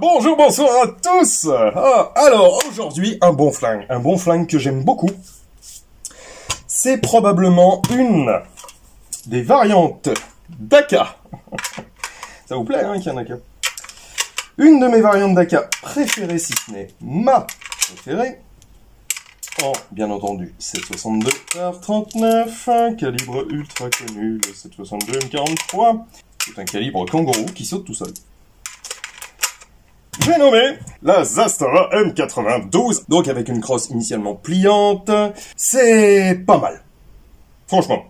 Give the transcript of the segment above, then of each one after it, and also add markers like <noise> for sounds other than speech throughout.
bonjour, bonsoir à tous Ah, Alors, aujourd'hui, un bon flingue. Un bon flingue que j'aime beaucoup. C'est probablement une des variantes d'AK. <laughs> Ça vous plaît, hein, qu'il y Une de mes variantes d'AK préférées, si ce n'est ma préférée. En, bien entendu, 762 par 39, un calibre ultra connu, le 762 M43. C'est un calibre kangourou qui saute tout seul. J'ai nommé la Zastava M92, donc avec une crosse initialement pliante. C'est pas mal. Franchement,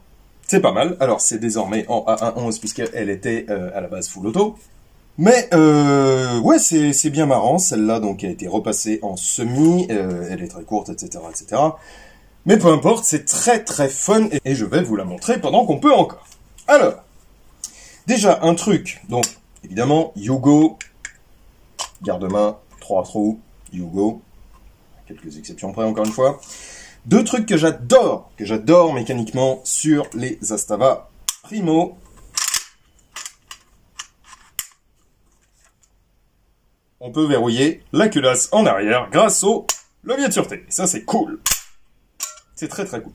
c'est pas mal. Alors c'est désormais en A111 puisqu'elle était euh, à la base full auto. Mais euh, ouais, c'est bien marrant. Celle-là donc a été repassée en semi. euh, elle est très courte, etc., etc. Mais peu importe, c'est très très fun et, je vais vous la montrer pendant qu'on peut encore. Alors, déjà un truc. Donc évidemment, Yugo, garde-main, trois trous, Yugo. Quelques exceptions près, encore une fois. Deux trucs que j'adore, que j'adore mécaniquement sur les Zastava. Primo, on peut verrouiller la culasse en arrière grâce au levier de sûreté. Et ça, c'est cool. C'est très très cool.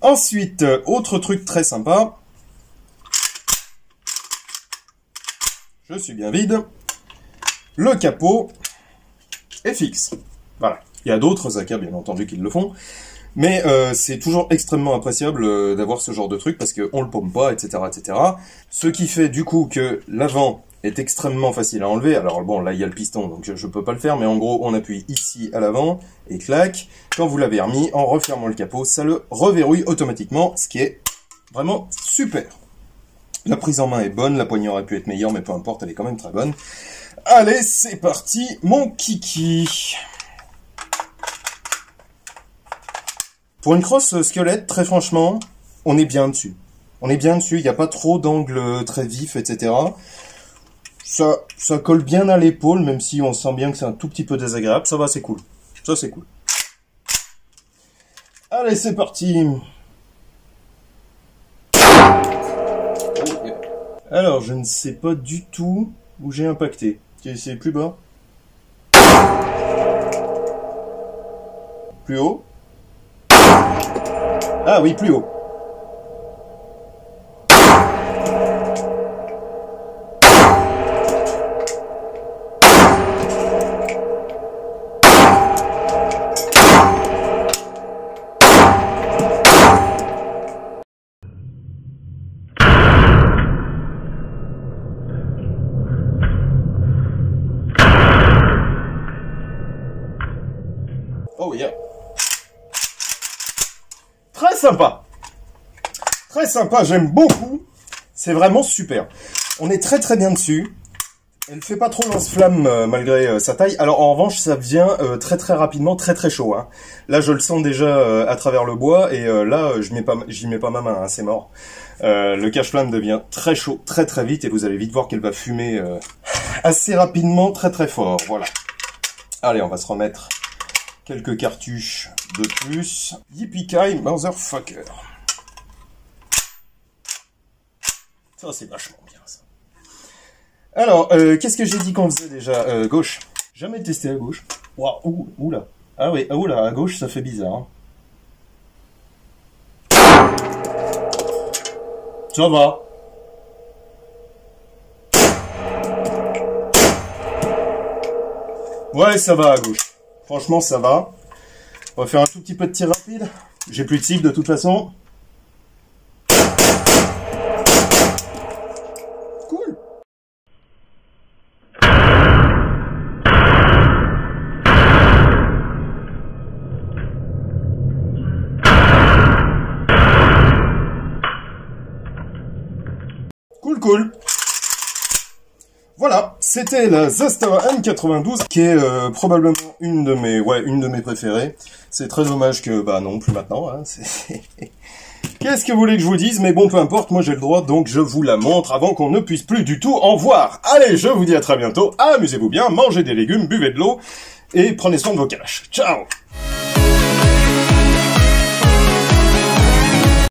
Ensuite, euh, autre truc très sympa. Je suis bien vide le capot est fixe. Voilà. Il y a d'autres AK, bien entendu, qui le font. Mais euh, c'est toujours extrêmement appréciable euh, d'avoir ce genre de truc parce qu'on le paume pas, etc., etc. Ce qui fait du coup que l'avant est extrêmement facile à enlever. Alors bon, là il y a le piston, donc je, je peux pas le faire, mais en gros on appuie ici à l'avant et clac. Quand vous l'avez remis, en refermant le capot, ça le reverrouille automatiquement, ce qui est vraiment super. La prise en main est bonne, la poignée aurait pu être meilleure, mais peu importe, elle est quand même très bonne. Allez, c'est parti, mon kiki. Pour une crosse squelette, très franchement, on est bien dessus. On est bien dessus, il n'y a pas trop d'angles très vifs, etc. Ça, colle bien à l'épaule, même si on sent bien que c'est un tout petit peu désagréable. Ça va, c'est cool. Ça, c'est cool. Allez, c'est parti. Alors, je ne sais pas du tout où j'ai impacté. C'est plus bas Plus haut Ah oui, plus haut. Oh yeah. Très sympa. Très sympa, j'aime beaucoup. C'est vraiment super. On est très très bien dessus. Elle fait pas trop lance-flamme euh, malgré euh, sa taille. Alors en revanche, ça devient euh, très très rapidement très très chaud. hein. Là, je le sens déjà à travers le bois et là, je mets pas, j'y mets pas ma main. hein, c'est mort. Le cache-flamme devient très chaud très très vite et vous allez vite voir qu'elle va fumer assez rapidement, très très fort. Voilà. Allez, on va se remettre quelques cartouches de plus. Yippee motherfucker. Ça, c'est vachement bien, ça. Alors, euh, qu'est-ce que j'ai dit qu'on faisait déjà euh, Gauche? Jamais testé à gauche. Waouh, ouh, oula. Ah oui, ah, oula, à gauche, ça fait bizarre. hein. Ça va. Ouais, ça va à gauche. Franchement, ça va. On va faire un tout petit peu de tir rapide. J'ai plus de cible de toute façon. Cool. Cool, cool. Voilà, c'était la Zastava M92 qui est euh, probablement une de mes ouais une de mes préférées. C'est très dommage que bah non plus maintenant. Hein, <laughs> Qu'est-ce que vous voulez que je vous dise? Mais bon, peu importe, moi j'ai le droit, donc je vous la montre avant qu'on ne puisse plus du tout en voir. Allez, je vous dis à très bientôt, amusez-vous bien, mangez des légumes, buvez de l'eau, et prenez soin de vos caches. Ciao